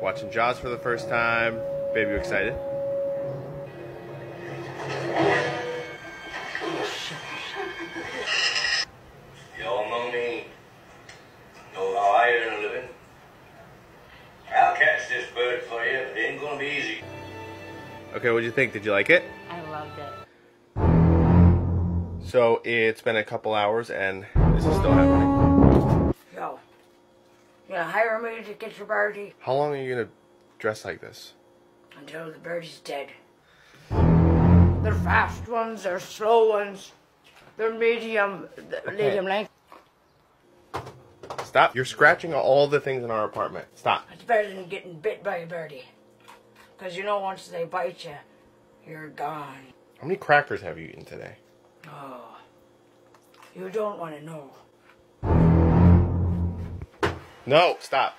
Watching Jaws for the first time. Baby, you excited? Y'all know me. Know how I earn a living. I'll catch this bird for you, it ain't gonna be easy. Okay, what'd you think? Did you like it? I loved it. So it's been a couple hours and this is still happening. Yo, you gonna hire me to get your birdie How long are you gonna dress like this? until the birdie's dead? They're fast ones, they're slow ones, they're medium, medium length. Stop. You're scratching all the things in our apartment. Stop. It's better than getting bit by a birdie. Because you know, once they bite you, you're gone. How many crackers have you eaten today? Oh, you don't want to know. No, stop.